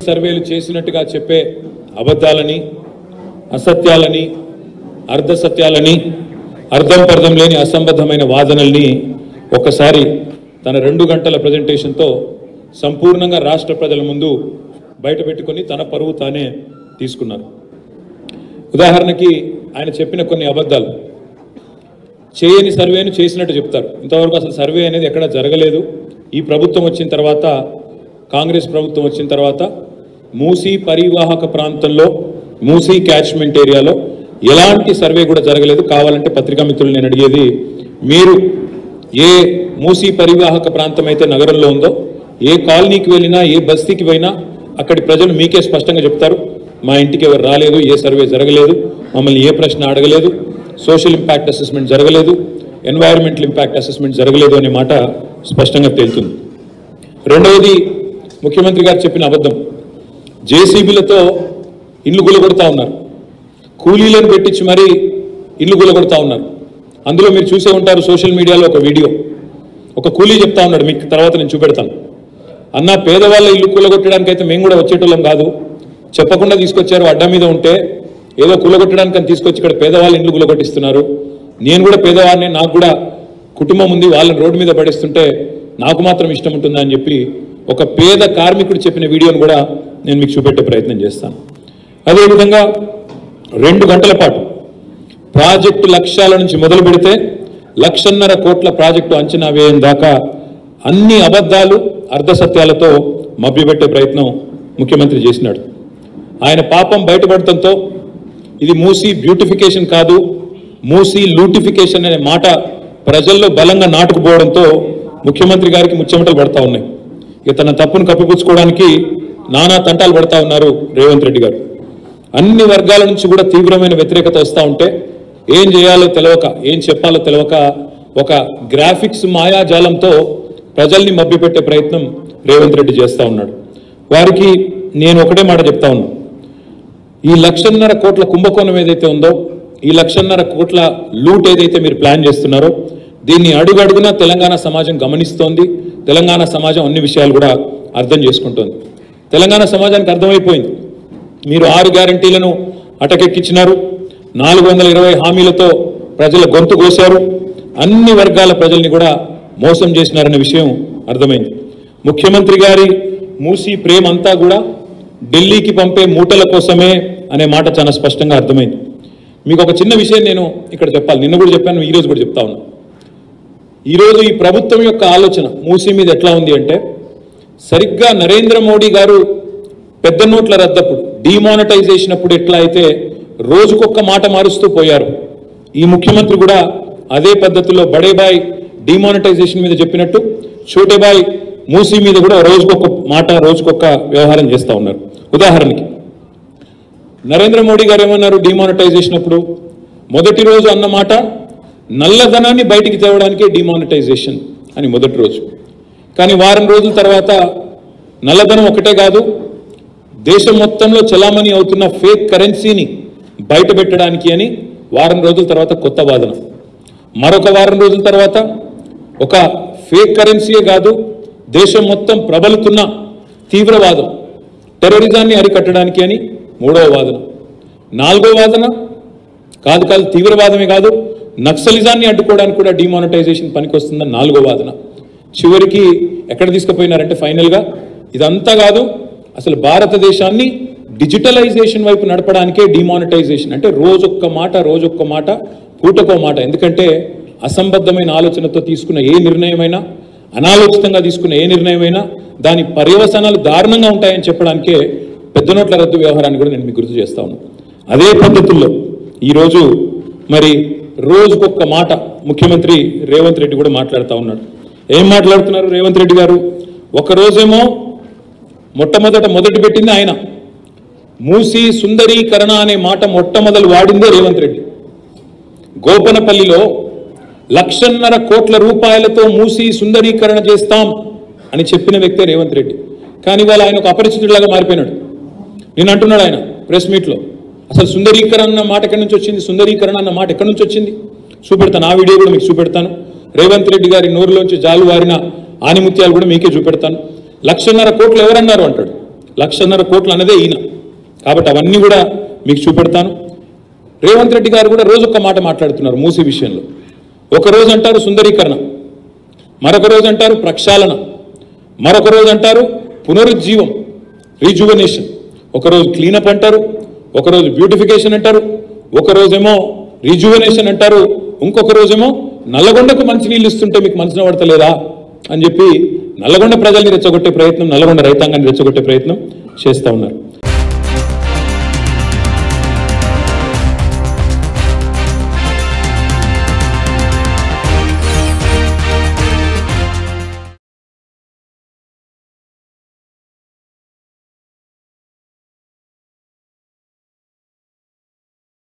సర్వేలు చేసినట్టుగా చెప్పే అబద్ధాలని అసత్యాలని అర్ధ సత్యాలని అర్థం పర్థం లేని అసంబద్ధమైన వాదనల్ని ఒకసారి తన రెండు గంటల ప్రజెంటేషన్తో సంపూర్ణంగా రాష్ట్ర ప్రజల ముందు బయటపెట్టుకొని తన పరువు తానే తీసుకున్నారు. ఉదాహరణకి ఆయన చెప్పిన కొన్ని అబద్ధాలు. చేయని సర్వేను చేసినట్టు చెప్తారు. ఇంతవరకు అసలు సర్వే అనేది ఎక్కడ జరగలేదు. ఈ ప్రభుత్వం వచ్చిన తర్వాత కాంగ్రెస్ ప్రభుత్వం వచ్చిన తర్వాత మూసీ పరివాహక ప్రాంతంలో మూసీ క్యాచ్మెంట్ ఏరియాలో ఎలాంటి సర్వే కూడా జరగలేదు. కావాలంటే పత్రికా మిత్రులు నేను అడిగేది మీరు ఏ మూసీ పరివాహక ప్రాంతం అయితే నగరంలో ఉందో ఏ కాలనీకి వెళ్ళినా ఏ బస్తీకి పోయినా అక్కడి ప్రజలు మీకే స్పష్టంగా చెప్తారు మా ఇంటికి ఎవరు రాలేదు ఏ సర్వే జరగలేదు మమ్మల్ని ఏ ప్రశ్న అడగలేదు సోషల్ ఇంపాక్ట్ అసెస్మెంట్ జరగలేదు ఎన్వైరన్మెంటల్ ఇంపాక్ట్ అసెస్మెంట్ జరగలేదు అనే మాట స్పష్టంగా తేలుతుంది. రెండవది ముఖ్యమంత్రి గారు చెప్పిన అబద్ధం. జేసీబీలతో ఇల్లు గులగొడతా ఉన్నారు. కూలీలను పెట్టించి మరీ ఇల్లు గులగొడతా ఉన్నారు. అందులో మీరు చూసే ఉంటారు సోషల్ మీడియాలో ఒక వీడియో. ఒక కూలీ చెప్తా ఉన్నాడు మీకు తర్వాత నేను చూపెడతాను. అన్న పేదవాళ్ళ ఇల్లు కూలగొట్టడానికి అయితే మేము కూడా వచ్చేటోళ్ళం కాదు. చెప్పకుండా తీసుకొచ్చారు అడ్డ మీద ఉంటే ఏదో కూలగొట్టడానికి అని తీసుకొచ్చి ఇక్కడ పేదవాళ్ళ ఇల్లు కూలగొట్టిస్తున్నారు నేను కూడా పేదవాడిని నాకు కూడా కుటుంబం ఉంది వాళ్ళని రోడ్డు మీద పడేస్తుంటే నాకు మాత్రం ఇష్టం ఉంటుందా? అని చెప్పి ఒక పేద కార్మికుడు చెప్పిన వీడియోను కూడా నేను మీకు చూపెట్టే ప్రయత్నం చేస్తాను. అదేవిధంగా రెండు గంటల పాటు ప్రాజెక్టు లక్ష్యాల నుంచి మొదలు పెడితే లక్షన్నర కోట్ల ప్రాజెక్టు అంచనా వ్యయం దాకా అన్ని అబద్ధాలు అర్ధసత్యాలతో మభ్యపెట్టే ప్రయత్నం ముఖ్యమంత్రి చేసినాడు. ఆయన పాపం బయటపడటంతో ఇది మూసి బ్యూటిఫికేషన్ కాదు మూసి లూటిఫికేషన్ అనే మాట ప్రజల్లో బలంగా నాటుకుపోవడంతో ముఖ్యమంత్రి గారికి ముచ్చెమటలు పడతా ఉన్నాయి. ఇక తన తప్పును కప్పిపుచ్చుకోవడానికి నానా తంటాలు పడతా ఉన్నారు రేవంత్ రెడ్డి గారు. అన్ని వర్గాల నుంచి కూడా తీవ్రమైన వ్యతిరేకత వస్తూ ఉంటే ఏం చేయాలో తెలవక ఏం చెప్పాలో తెలవక ఒక గ్రాఫిక్స్ మాయాజాలంతో ప్రజల్ని మభ్యపెట్టే ప్రయత్నం రేవంత్ రెడ్డి చేస్తూ ఉన్నాడు. వారికి నేను ఒకటే మాట చెప్తా ఉన్నా. ఈ లక్షన్నర కోట్ల కుంభకోణం ఏదైతే ఉందో ఈ లక్షన్నర కోట్ల లూట్ ఏదైతే మీరు ప్లాన్ చేస్తున్నారో దీన్ని అడుగడుగునా తెలంగాణ సమాజం గమనిస్తోంది తెలంగాణ సమాజం అన్ని విషయాలు కూడా అర్థం చేసుకుంటోంది. తెలంగాణ సమాజానికి అర్థమైపోయింది. మీరు ఆరు గ్యారంటీలను అటకెక్కించినారు నాలుగు వందల ఇరవై హామీలతో ప్రజల గొంతు కోశారు. అన్ని వర్గాల ప్రజల్ని కూడా మోసం చేసినారనే విషయం అర్థమైంది. ముఖ్యమంత్రి గారి మూసి ప్రేమ అంతా కూడా ఢిల్లీకి పంపే మూటల కోసమే అనే మాట చాలా స్పష్టంగా అర్థమైంది. మీకు ఒక చిన్న విషయం నేను ఇక్కడ చెప్పాలి. నిన్న కూడా చెప్పాను ఈరోజు కూడా చెప్తా ఉన్నా. ఈరోజు ఈ ప్రభుత్వం యొక్క ఆలోచన మూసి మీద ఎట్లా ఉంది అంటే సరిగ్గా నరేంద్ర మోడీ గారు పెద్ద నోట్ల రద్దప్పుడు డిమానిటైజేషన్ అప్పుడు ఎట్లా అయితే రోజుకొక్క మాట మారుస్తూ పోయారు. ఈ ముఖ్యమంత్రి కూడా అదే పద్ధతిలో బడేబాయ్ డిమానిటైజేషన్ మీద చెప్పినట్టు చోటేబాయ్ మూసీ మీద కూడా రోజుకొక మాట రోజుకొక వ్యవహారం చేస్తూ ఉన్నారు. ఉదాహరణకి నరేంద్ర మోడీ గారు ఏమన్నారు డిమానిటైజేషన్ అప్పుడు? మొదటి రోజు అన్న మాట నల్లధనాన్ని బయటికి తేవడానికే డిమానిటైజేషన్ అని మొదటి రోజు. కానీ వారం రోజుల తర్వాత నల్లధనం ఒకటే కాదు దేశం మొత్తంలో చలామణి అవుతున్న ఫేక్ కరెన్సీని బయట పెట్టడానికి అని వారం రోజుల తర్వాత కొత్త వాదన. మరొక వారం రోజుల తర్వాత ఒక ఫేక్ కరెన్సీయే కాదు దేశం మొత్తం ప్రబలుతున్న తీవ్రవాదం టెర్రరిజాన్ని అరికట్టడానికి అని మూడవ వాదన. నాలుగో వాదన కాదు కాదు తీవ్రవాదమే కాదు నక్సలిజాన్ని అడ్డుకోవడానికి కూడా డిమానిటైజేషన్ పనికొస్తుందని నాలుగో వాదన. చివరికి ఎక్కడ తీసుకుపోయినారంటే ఫైనల్గా? ఇదంతా కాదు అసలు భారతదేశాన్ని డిజిటలైజేషన్ వైపు నడపడానికే డిమానిటైజేషన్. అంటే రోజొక్క మాట రోజొక్క మాట పూటకో మాట. ఎందుకంటే అసంబద్ధమైన ఆలోచనతో తీసుకున్న ఏ నిర్ణయమైనా అనాలోచితంగా తీసుకున్న ఏ నిర్ణయమైనా దాని పర్యవసనాలు దారుణంగా ఉంటాయని చెప్పడానికే పెద్ద నోట్ల రద్దు వ్యవహారాన్ని కూడా నేను మీకు గుర్తు చేస్తాను అదే పద్ధతుల్లో ఈరోజు మరి రోజుకొక్క మాట ముఖ్యమంత్రి రేవంత్ రెడ్డి కూడా మాట్లాడుతూ ఉన్నాడు. ఏం మాట్లాడుతున్నారు రేవంత్ రెడ్డి గారు? ఒకరోజేమో మొట్టమొదట మొదటి పెట్టింది ఆయన. మూసి సుందరీకరణ అనే మాట మొట్టమొదలు వాడిందే రేవంత్ రెడ్డి. గోపనపల్లిలో లక్షన్నర కోట్ల రూపాయలతో మూసి సుందరీకరణ చేస్తాం అని చెప్పిన వ్యక్తే రేవంత్ రెడ్డి. కానీ వాళ్ళు ఆయన ఒక అపరిచితుడిలాగా మారిపోయినాడు. నేను అంటున్నాడు ఆయన ప్రెస్ మీట్లో. అసలు సుందరీకరణ అన్న మాట ఎక్కడి నుంచి వచ్చింది? సుందరీకరణ అన్న మాట ఎక్కడి నుంచి వచ్చింది? చూపెడతాను. ఆ వీడియో కూడా మీకు చూపెడతాను. రేవంత్ రెడ్డి గారి నోరులోంచి జాలు వారిన ఆనిముత్యాలు కూడా మీకే చూపెడతాను. లక్షన్నర కోట్లు ఎవరన్నారు అంటాడు. లక్షన్నర కోట్లు అన్నదే ఈయన. కాబట్టి అవన్నీ కూడా మీకు చూపెడతాను. రేవంత్ రెడ్డి గారు కూడా రోజు ఒక్క మాట మాట్లాడుతున్నారు మూసి విషయంలో. ఒక రోజు అంటారు సుందరీకరణ. మరొక రోజు అంటారు ప్రక్షాళన. మరొక రోజు అంటారు పునరుజ్జీవం రీజువనేషన్. ఒకరోజు క్లీనప్ అంటారు ఒకరోజు బ్యూటిఫికేషన్ అంటారు ఒక రోజేమో అంటారు ఇంకొక రోజేమో నల్లగొండకు మంచినీళ్ళు ఇస్తుంటే మీకు మంచిన పడతలేదా అని చెప్పి నల్లగొండ ప్రజల్ని రెచ్చగొట్టే ప్రయత్నం నల్లగొండ రైతాంగాన్ని రెచ్చగొట్టే ప్రయత్నం చేస్తూ ఉన్నారు.